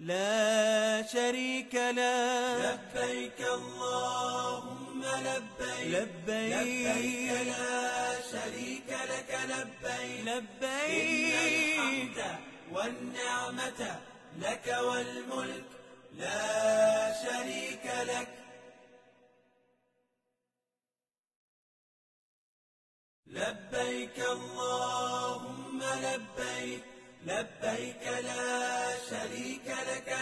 لا شريك لك لبيك اللهم لبيك. لبيك. لبيك لا شريك لك. لبيك. لبيك. إن الحمد والنعمة لك والملك لا شريك لك. لبيك اللهم لبيك. لبيك لا شريك لك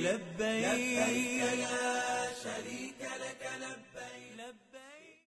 لبيك, لبيك لا شريك لك لبيك.